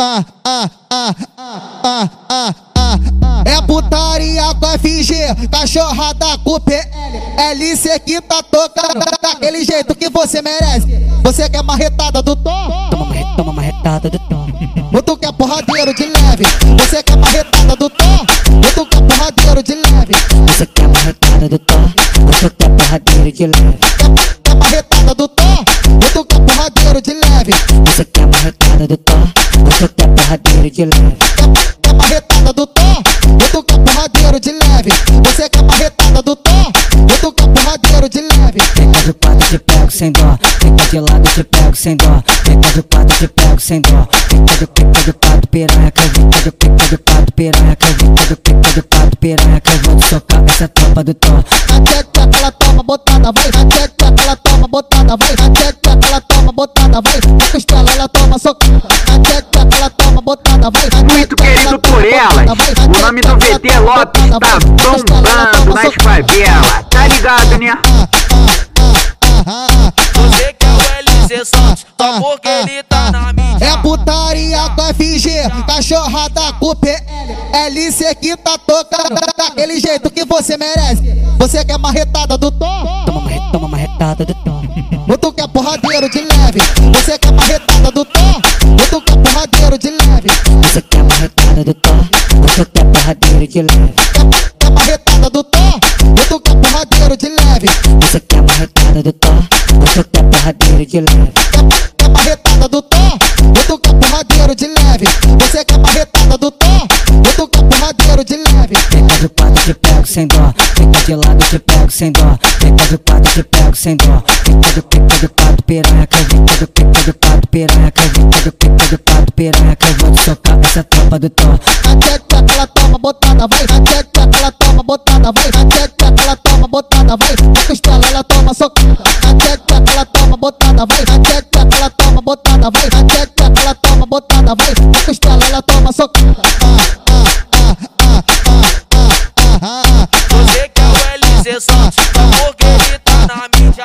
ah, ah, ah, É putaria com FG, cachorrada com PL. LC que tá tocando daquele jeito que você merece. Você quer marretada do tom? Toma uma, toma uma retada do tom. Ou tu quer porradeiro de leve? Você quer marretada do tom? Ou tu quer porradeiro de leve? Você quer uma retada do tom? Você quer porradeiro de leve? Leve? Você quer uma retada do tom? Você quer porradeiro de leve? Quer, quer marretada do tom? Ou tu quer porradeiro de leve? Você quer marretada do tom? Ou tu quer porradeiro de leve? Fica de quatro, te pego sem dó. Fica de lado, te pego sem dó. Fica de quatro, te pego sem dó. Fica de pica de quatro, piranha. Fica de pica de quatro, piranha. Fica de pica de quatro, piranha. Eu vou te socar essa tropa do tom. Na tcheca ela toma botada, vai. Na tcheca ela toma botada, vai. Na tcheca ela toma botada, vai. Na costela ela toma socada. Na tcheca ela toma botada, vai. Na Muito querido ela por toma elas. O nome do VT toma Lopes tá bombando toma nas favelas. Tá ligado, né? Você quer o LC Santos, só porque ele tá na mídia. É putaria com FG, cachorrada com PL. LC que tá tocando daquele jeito que você merece. Você quer marretada do tom? Toma uma, re- toma uma retada do tom. Ou tu quer porradeiro de leve? Você quer marretada do tom? Ou tu quer porradeiro de leve? Você quer uma retada do tom? Você quer porradeiro de leve? Quer, marretada do tom? Ou tu quer porradeiro de leve? Você quer uma retada do tom? Você quer porradeiro de leve? Quer, marretada do tom? Ou tu quer porradeiro de leve? Você quer marretada do tom? Ou tu quer porradeiro de leve? Fica de quatro, te pego sem dó. Fica de lado, te pego sem dó. Fica de quatro, te pego sem dó. Fica de pica de quatro, piranha. Fica de pica de quatro, piranha. Fica de pica de quatro, piranha. Que eu vou te socar essa tropa do tom. Na tcheca ela toma botada, vai. Na tcheca ela toma botada, vai. Na tcheca ela toma botada, vai. Na costela ela toma socada. Na tcheca ela toma botada, vai. Na tcheca ela toma botada, vai. Na tcheca ela toma botada, vai. Na costela ela toma socada. Ah, ah, ah, ah, ah, ah, ah, ah. Cê só tira porque ele tá na mídia.